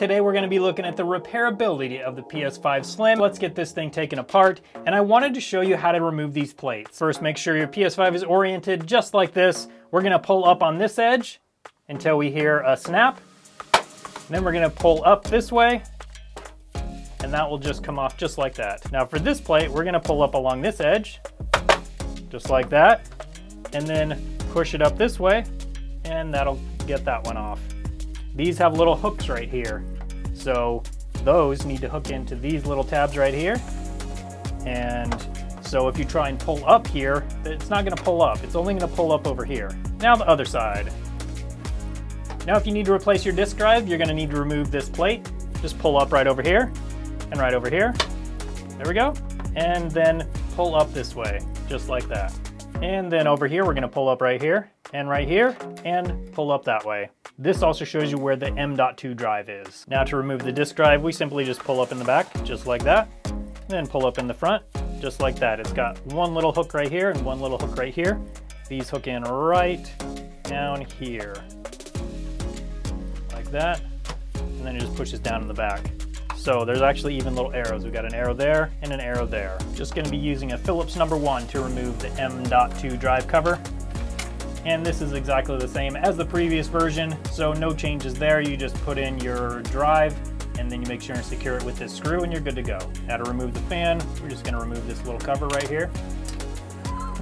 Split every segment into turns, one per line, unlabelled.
Today we're going to be looking at the repairability of the PS5 Slim. Let's get this thing taken apart, and I wanted to show you how to remove these plates. First, make sure your PS5 is oriented just like this. We're going to pull up on this edge until we hear a snap. Then we're going to pull up this way, and that will just come off just like that. Now for this plate, we're going to pull up along this edge, just like that, and then push it up this way, and that'll get that one off. These have little hooks right here. So those need to hook into these little tabs right here. And so if you try and pull up here, it's not gonna pull up. It's only gonna pull up over here. Now the other side. Now if you need to replace your disk drive, you're gonna need to remove this plate. Just pull up right over here and right over here. There we go. And then pull up this way, just like that. And then over here, we're gonna pull up right here and right here and pull up that way. This also shows you where the M.2 drive is. Now to remove the disk drive, we simply just pull up in the back, just like that, and then pull up in the front, just like that. It's got one little hook right here and one little hook right here. These hook in right down here, like that, and then it just pushes down in the back. So there's actually even little arrows. We've got an arrow there and an arrow there. Just gonna be using a Phillips number one to remove the M.2 drive cover and this is exactly the same as the previous version, so no changes there. You just put in your drive and then you make sure and secure it with this screw and you're good to go. Now to remove the fan, we're just gonna remove this little cover right here.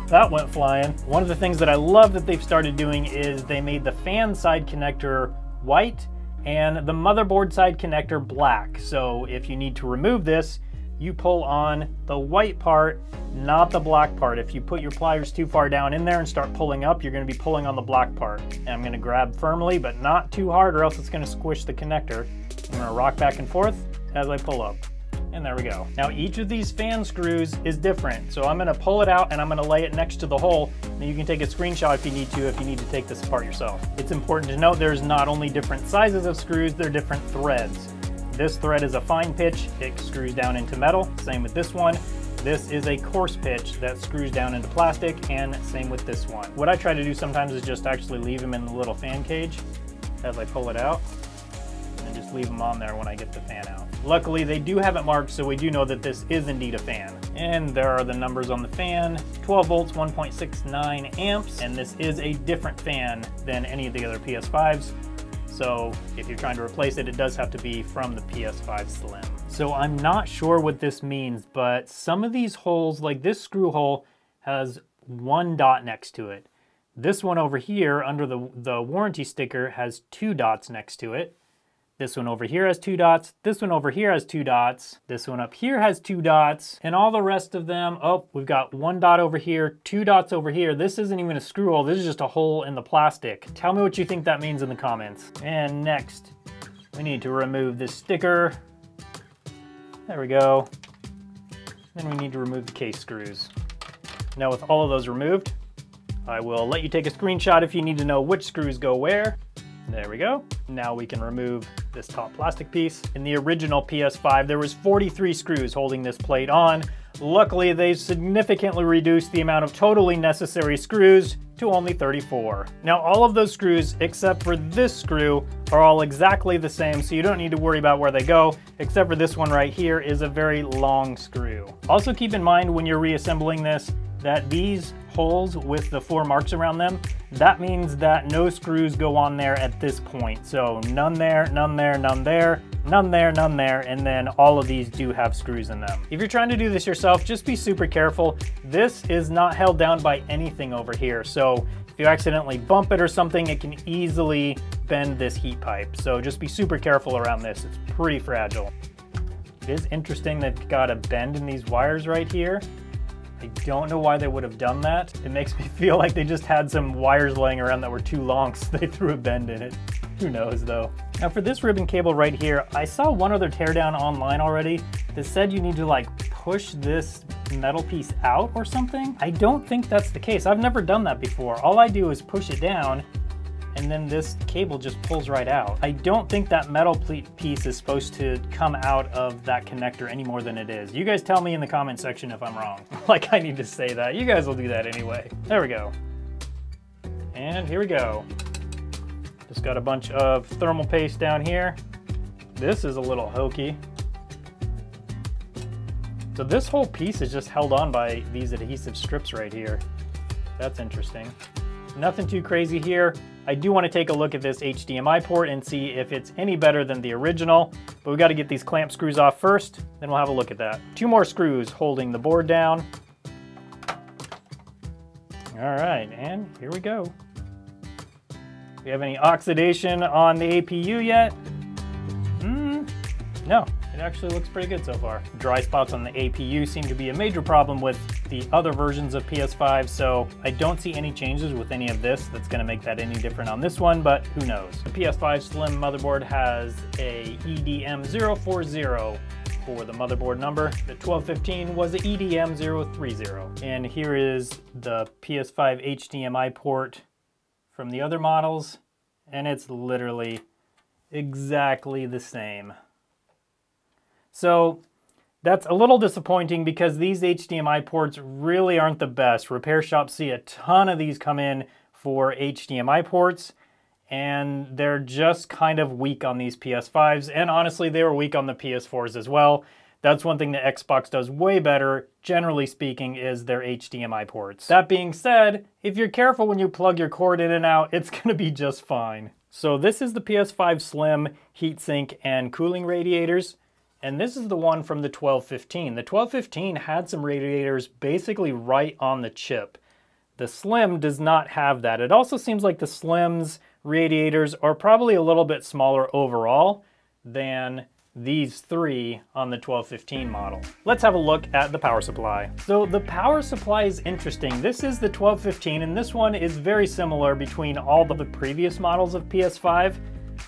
That went flying. One of the things that I love that they've started doing is they made the fan side connector white and the motherboard side connector black. So if you need to remove this, you pull on the white part, not the black part. If you put your pliers too far down in there and start pulling up, you're gonna be pulling on the black part. And I'm gonna grab firmly, but not too hard or else it's gonna squish the connector. I'm gonna rock back and forth as I pull up. And there we go. Now each of these fan screws is different. So I'm gonna pull it out and I'm gonna lay it next to the hole. And you can take a screenshot if you need to, if you need to take this apart yourself. It's important to note there's not only different sizes of screws, they're different threads. This thread is a fine pitch, it screws down into metal, same with this one. This is a coarse pitch that screws down into plastic, and same with this one. What I try to do sometimes is just actually leave them in the little fan cage as I pull it out, just leave them on there when I get the fan out. Luckily, they do have it marked, so we do know that this is indeed a fan. And there are the numbers on the fan, 12 volts, 1.69 amps, and this is a different fan than any of the other PS5s. So if you're trying to replace it, it does have to be from the PS5 Slim. So I'm not sure what this means, but some of these holes, like this screw hole, has one dot next to it. This one over here under the, the warranty sticker has two dots next to it. This one over here has two dots. This one over here has two dots. This one up here has two dots. And all the rest of them, oh, we've got one dot over here, two dots over here. This isn't even a screw hole. This is just a hole in the plastic. Tell me what you think that means in the comments. And next, we need to remove this sticker. There we go. Then we need to remove the case screws. Now with all of those removed, I will let you take a screenshot if you need to know which screws go where. There we go. Now we can remove this top plastic piece. In the original PS5, there was 43 screws holding this plate on. Luckily, they significantly reduced the amount of totally necessary screws to only 34. Now, all of those screws, except for this screw, are all exactly the same, so you don't need to worry about where they go, except for this one right here is a very long screw. Also keep in mind when you're reassembling this, that these holes with the four marks around them, that means that no screws go on there at this point. So none there, none there, none there, none there, none there, and then all of these do have screws in them. If you're trying to do this yourself, just be super careful. This is not held down by anything over here. So if you accidentally bump it or something, it can easily bend this heat pipe. So just be super careful around this. It's pretty fragile. It is interesting that it's got a bend in these wires right here. I don't know why they would have done that. It makes me feel like they just had some wires laying around that were too long, so they threw a bend in it. Who knows though. Now for this ribbon cable right here, I saw one other teardown online already that said you need to like push this metal piece out or something. I don't think that's the case. I've never done that before. All I do is push it down and then this cable just pulls right out. I don't think that metal piece is supposed to come out of that connector any more than it is. You guys tell me in the comment section if I'm wrong. like I need to say that. You guys will do that anyway. There we go. And here we go. Just got a bunch of thermal paste down here. This is a little hokey. So this whole piece is just held on by these adhesive strips right here. That's interesting. Nothing too crazy here. I do want to take a look at this HDMI port and see if it's any better than the original, but we got to get these clamp screws off first, then we'll have a look at that. Two more screws holding the board down. All right, and here we go. Do we have any oxidation on the APU yet? Mm, no, it actually looks pretty good so far. Dry spots on the APU seem to be a major problem with the other versions of PS5, so I don't see any changes with any of this that's gonna make that any different on this one, but who knows. The PS5 Slim motherboard has a EDM040 for the motherboard number. The 1215 was the EDM030. And here is the PS5 HDMI port from the other models, and it's literally exactly the same. So that's a little disappointing because these HDMI ports really aren't the best. Repair shops see a ton of these come in for HDMI ports and they're just kind of weak on these PS5s and honestly they were weak on the PS4s as well. That's one thing that Xbox does way better, generally speaking, is their HDMI ports. That being said, if you're careful when you plug your cord in and out, it's gonna be just fine. So this is the PS5 Slim heatsink and cooling radiators. And this is the one from the 1215. The 1215 had some radiators basically right on the chip. The Slim does not have that. It also seems like the Slim's radiators are probably a little bit smaller overall than these three on the 1215 model. Let's have a look at the power supply. So the power supply is interesting. This is the 1215 and this one is very similar between all of the previous models of PS5.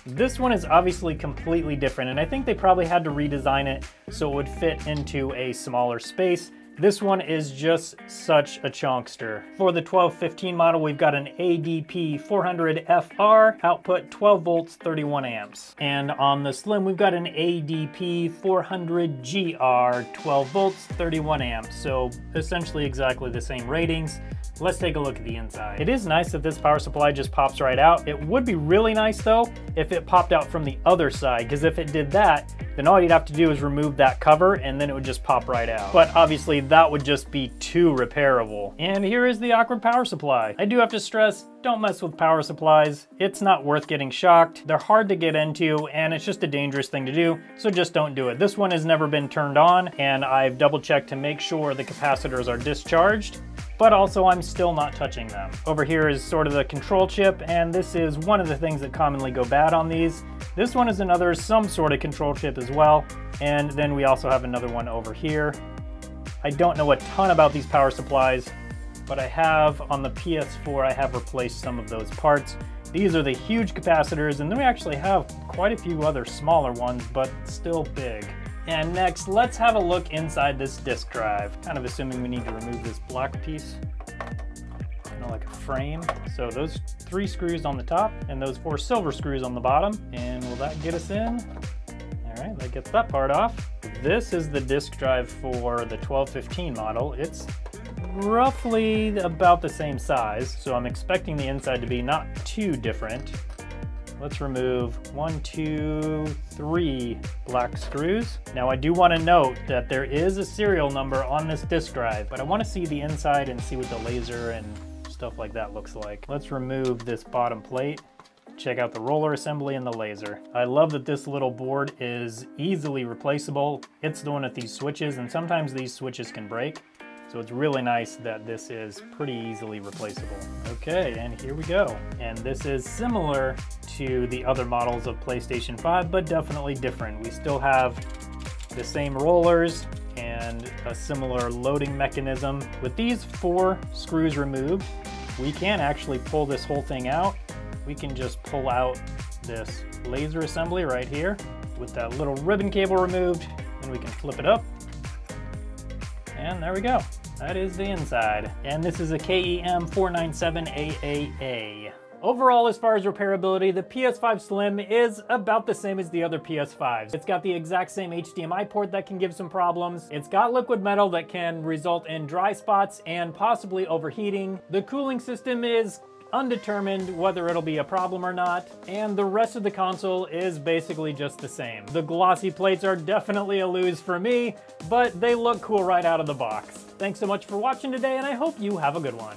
This one is obviously completely different, and I think they probably had to redesign it so it would fit into a smaller space. This one is just such a chonkster. For the 1215 model, we've got an ADP 400FR, output 12 volts, 31 amps. And on the Slim, we've got an ADP 400GR, 12 volts, 31 amps. So essentially exactly the same ratings. Let's take a look at the inside. It is nice that this power supply just pops right out. It would be really nice though if it popped out from the other side, because if it did that, then all you'd have to do is remove that cover and then it would just pop right out. But obviously that would just be too repairable. And here is the awkward power supply. I do have to stress, don't mess with power supplies. It's not worth getting shocked. They're hard to get into and it's just a dangerous thing to do, so just don't do it. This one has never been turned on and I've double checked to make sure the capacitors are discharged but also I'm still not touching them. Over here is sort of the control chip, and this is one of the things that commonly go bad on these. This one is another some sort of control chip as well, and then we also have another one over here. I don't know a ton about these power supplies, but I have on the PS4, I have replaced some of those parts. These are the huge capacitors, and then we actually have quite a few other smaller ones, but still big. And next, let's have a look inside this disk drive. Kind of assuming we need to remove this block piece, kind of like a frame. So those three screws on the top and those four silver screws on the bottom. And will that get us in? All right, that gets that part off. This is the disk drive for the 1215 model. It's roughly about the same size, so I'm expecting the inside to be not too different. Let's remove one, two, three black screws. Now I do want to note that there is a serial number on this disk drive, but I want to see the inside and see what the laser and stuff like that looks like. Let's remove this bottom plate. Check out the roller assembly and the laser. I love that this little board is easily replaceable. It's the one with these switches and sometimes these switches can break. So it's really nice that this is pretty easily replaceable. Okay, and here we go. And this is similar to the other models of PlayStation 5, but definitely different. We still have the same rollers and a similar loading mechanism. With these four screws removed, we can actually pull this whole thing out. We can just pull out this laser assembly right here with that little ribbon cable removed, and we can flip it up. And there we go. That is the inside. And this is a KEM 497AAA. Overall, as far as repairability, the PS5 Slim is about the same as the other PS5s. It's got the exact same HDMI port that can give some problems. It's got liquid metal that can result in dry spots and possibly overheating. The cooling system is undetermined whether it'll be a problem or not, and the rest of the console is basically just the same. The glossy plates are definitely a lose for me, but they look cool right out of the box. Thanks so much for watching today, and I hope you have a good one.